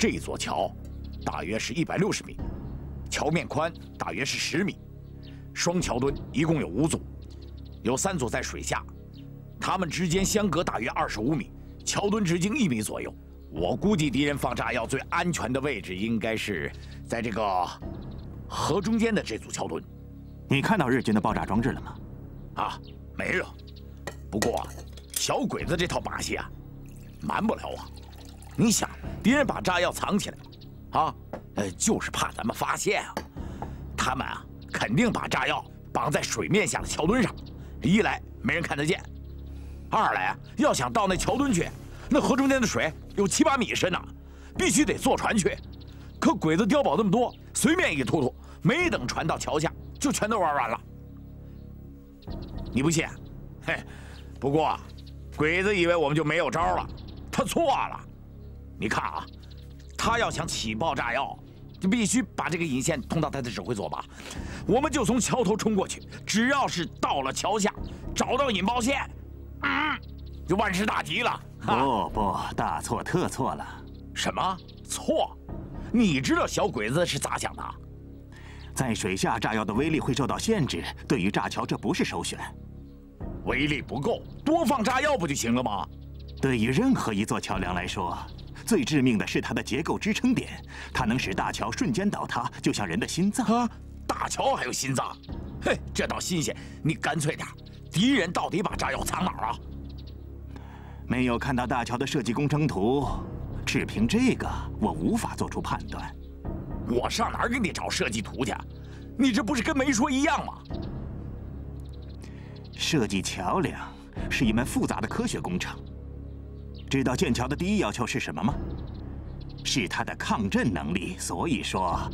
这座桥大约是一百六十米，桥面宽大约是十米，双桥墩一共有五组，有三组在水下，它们之间相隔大约二十五米，桥墩直径一米左右。我估计敌人放炸药最安全的位置应该是在这个河中间的这组桥墩。你看到日军的爆炸装置了吗？啊，没有。不过小鬼子这套把戏啊，瞒不了我。你想，敌人把炸药藏起来，啊，呃，就是怕咱们发现啊。他们啊，肯定把炸药绑在水面下的桥墩上，一来没人看得见，二来啊，要想到那桥墩去，那河中间的水有七八米深呢，必须得坐船去。可鬼子碉堡那么多，随便一突突，没等船到桥下，就全都玩完了。你不信？嘿，不过，鬼子以为我们就没有招了，他错了。你看啊，他要想起爆炸药，就必须把这个引线通到他的指挥所吧。我们就从桥头冲过去，只要是到了桥下，找到引爆线，嗯，就万事大吉了。不不，大错特错了。什么错？你知道小鬼子是咋想的？在水下炸药的威力会受到限制，对于炸桥这不是首选。威力不够，多放炸药不就行了吗？对于任何一座桥梁来说。最致命的是它的结构支撑点，它能使大桥瞬间倒塌，就像人的心脏。啊，大桥还有心脏？嘿，这倒新鲜。你干脆点，敌人到底把炸药藏哪儿啊？没有看到大桥的设计工程图，只凭这个，我无法做出判断。我上哪儿给你找设计图去？你这不是跟没说一样吗？设计桥梁是一门复杂的科学工程。知道建桥的第一要求是什么吗？是它的抗震能力。所以说，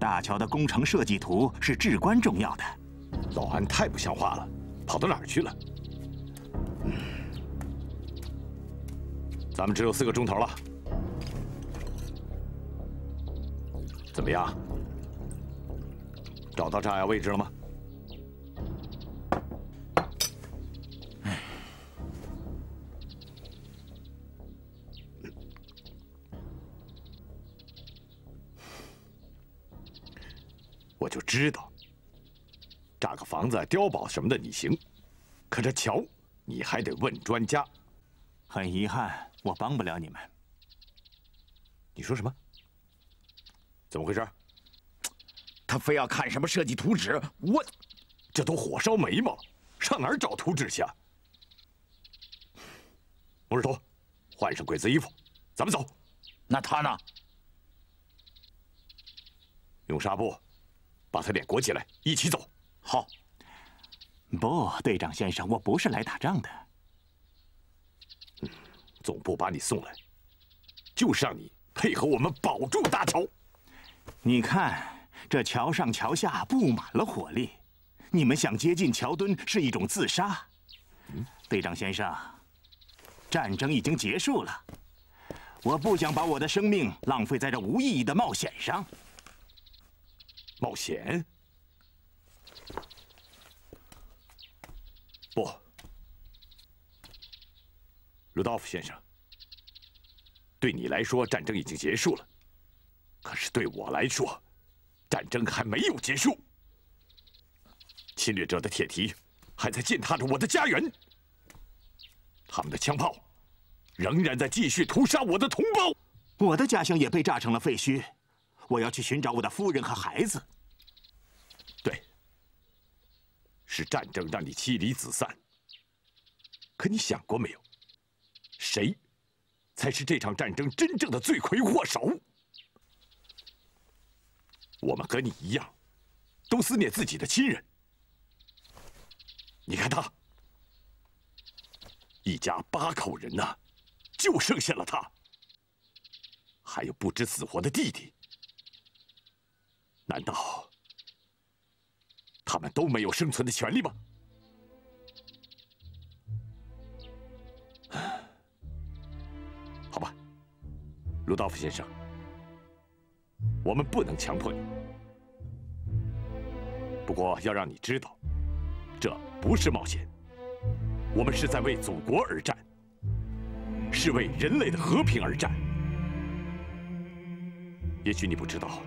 大桥的工程设计图是至关重要的。老安太不像话了，跑到哪儿去了？咱们只有四个钟头了，怎么样？找到炸药位置了吗？我就知道，炸个房子、碉堡什么的你行，可这桥你还得问专家。很遗憾，我帮不了你们。你说什么？怎么回事？他非要看什么设计图纸，我这都火烧眉毛，上哪儿找图纸去啊？木日头，换上鬼子衣服，咱们走。那他呢？用纱布把他脸裹起来，一起走。好。不，队长先生，我不是来打仗的。总部把你送来，就是让你配合我们保住大桥。你看，这桥上桥下布满了火力，你们想接近桥墩是一种自杀。队长先生，战争已经结束了，我不想把我的生命浪费在这无意义的冒险上。冒险？不，鲁道夫先生，对你来说战争已经结束了，可是对我来说，战争还没有结束。侵略者的铁蹄还在践踏着我的家园，他们的枪炮仍然在继续屠杀我的同胞。我的家乡也被炸成了废墟。我要去寻找我的夫人和孩子。对，是战争让你妻离子散。可你想过没有，谁才是这场战争真正的罪魁祸首？我们和你一样，都思念自己的亲人。你看他，一家八口人呐，就剩下了他，还有不知死活的弟弟。难道他们都没有生存的权利吗？好吧，鲁道夫先生，我们不能强迫你。不过要让你知道，这不是冒险，我们是在为祖国而战，是为人类的和平而战。也许你不知道。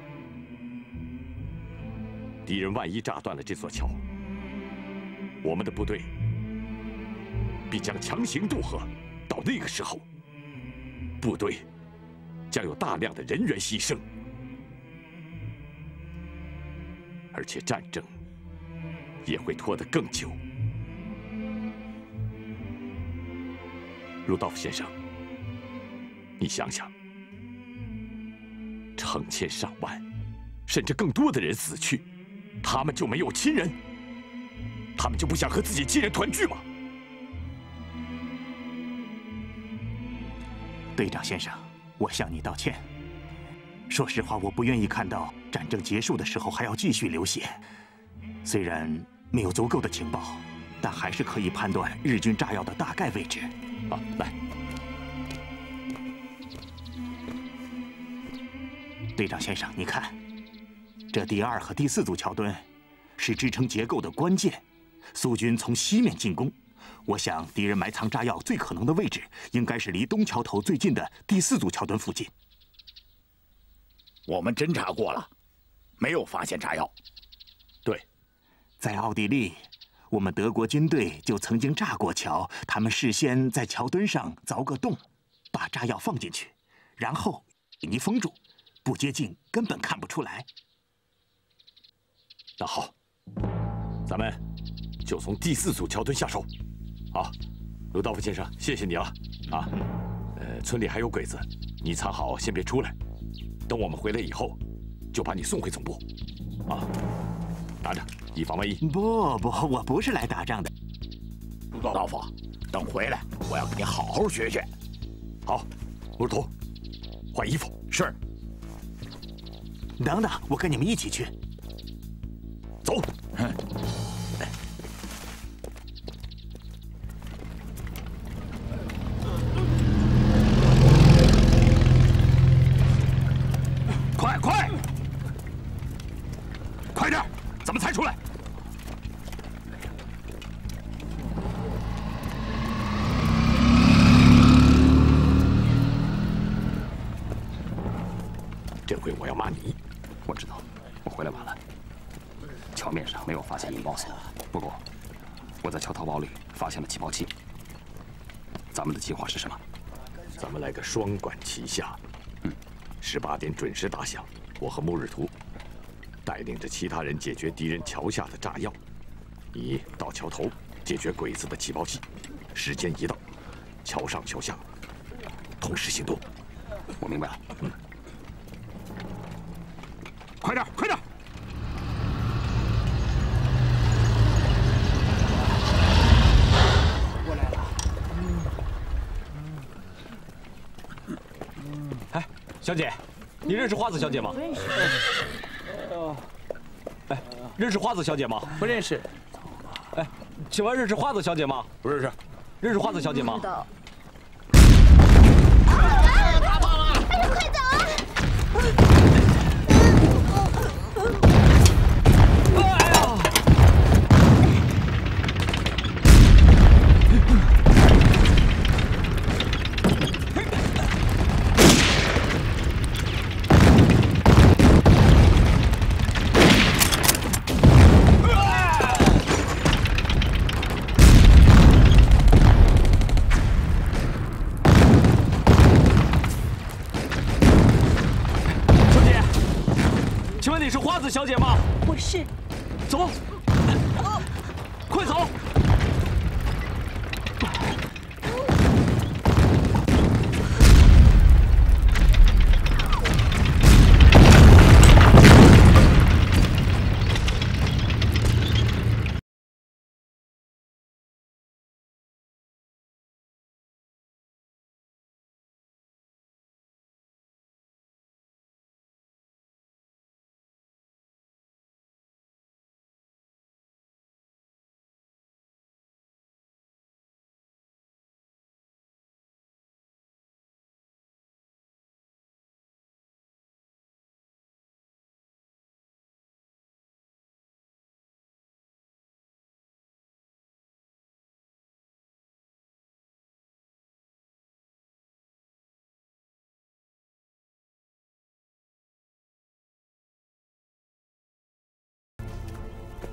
敌人万一炸断了这座桥，我们的部队必将强行渡河。到那个时候，部队将有大量的人员牺牲，而且战争也会拖得更久。鲁道夫先生，你想想，成千上万，甚至更多的人死去。他们就没有亲人？他们就不想和自己亲人团聚吗？队长先生，我向你道歉。说实话，我不愿意看到战争结束的时候还要继续流血。虽然没有足够的情报，但还是可以判断日军炸药的大概位置。啊，来，队长先生，你看。这第二和第四组桥墩是支撑结构的关键。苏军从西面进攻，我想敌人埋藏炸药最可能的位置应该是离东桥头最近的第四组桥墩附近。我们侦查过了，没有发现炸药。对，在奥地利，我们德国军队就曾经炸过桥，他们事先在桥墩上凿个洞，把炸药放进去，然后水泥封住，不接近根本看不出来。那好，咱们就从第四组桥墩下手。好，鲁道夫先生，谢谢你了。啊，呃，村里还有鬼子，你藏好，先别出来。等我们回来以后，就把你送回总部。啊，拿着，以防万一。不不，我不是来打仗的。鲁道夫，等回来，我要跟你好好学学。好，木头，换。换衣服。是。等等，我跟你们一起去。双管齐下。嗯，十八点准时打响，我和穆日图带领着其他人解决敌人桥下的炸药，你到桥头解决鬼子的起爆器。时间一到，桥上桥下同时行动。我明白了。嗯。快点，快点！过来了。哎，小姐，你认识花子小姐吗？不认识。哎，认识花子小姐吗？不认识。哎，请问认识花子小姐吗？不认识。认识花子小姐吗？知道。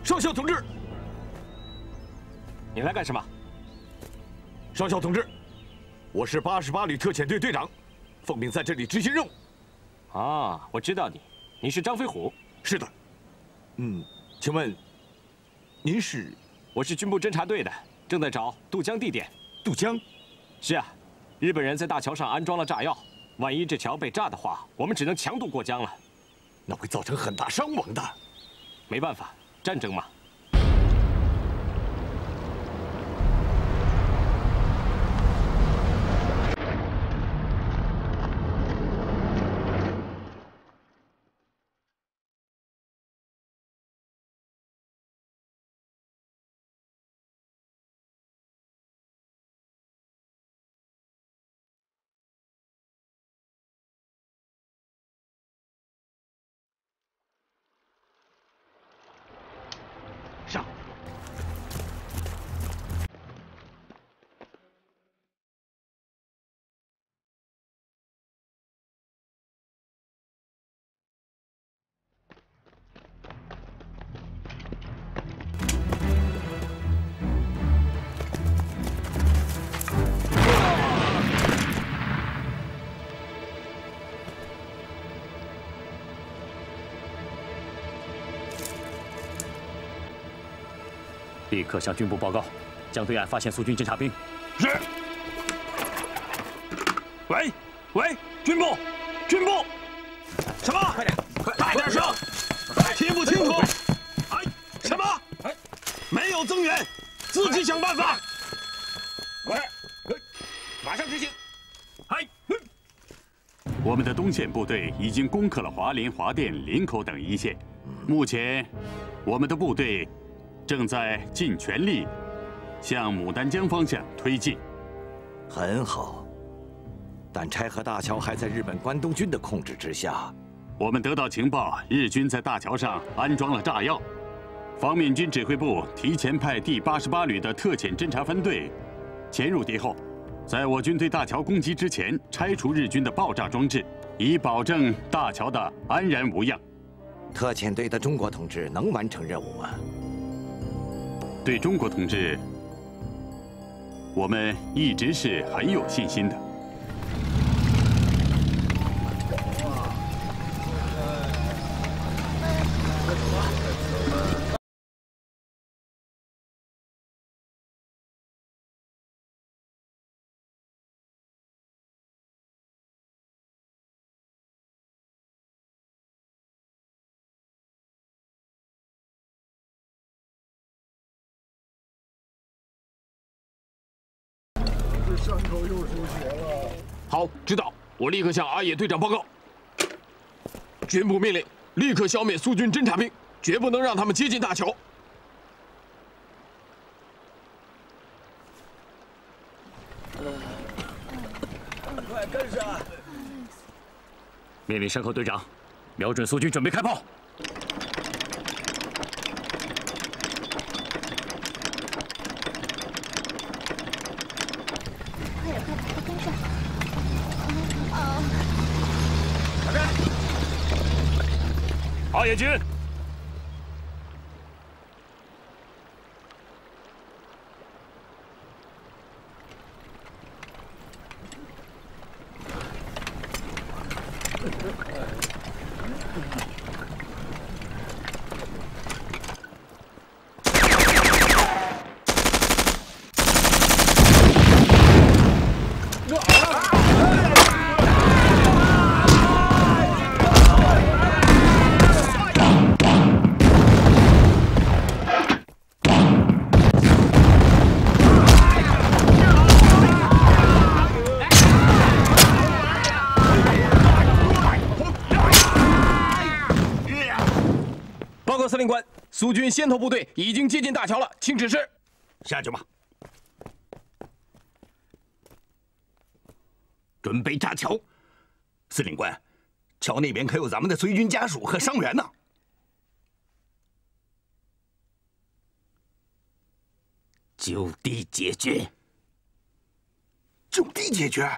上校同志，你来干什么？上校同志，我是八十八旅特遣队队长，奉命在这里执行任务。啊，我知道你，你是张飞虎。是的。嗯，请问您是？我是军部侦察队的，正在找渡江地点。渡江？是啊，日本人在大桥上安装了炸药，万一这桥被炸的话，我们只能强渡过江了。那会造成很大伤亡的。没办法，战争嘛。立刻向军部报告，将对岸发现苏军侦察兵。是。喂，喂，军部，军部，什么？快点，大点声，听不清楚。哎，什么？哎，没有增援，自己想办法。快，马上执行。哎，我们的东线部队已经攻克了华林、华甸、林口等一线，目前我们的部队正在尽全力向牡丹江方向推进。很好，但拆河大桥还在日本关东军的控制之下。我们得到情报，日军在大桥上安装了炸药。方面军指挥部提前派第八十八旅的特遣侦察分队潜入敌后，在我军对大桥攻击之前拆除日军的爆炸装置，以保证大桥的安然无恙。特遣队的中国同志能完成任务吗？对中国同志，我们一直是很有信心的。好，知道。我立刻向阿野队长报告。军部命令：立刻消灭苏军侦察兵，绝不能让他们接近大桥。快跟上！命令山口队长，瞄准苏军，准备开炮。野军，报告司令官，苏军先头部队已经接近大桥了，请指示。下去吧。准备炸桥。司令官，桥那边可有咱们的随军家属和伤员呢。就地解决。就地解决。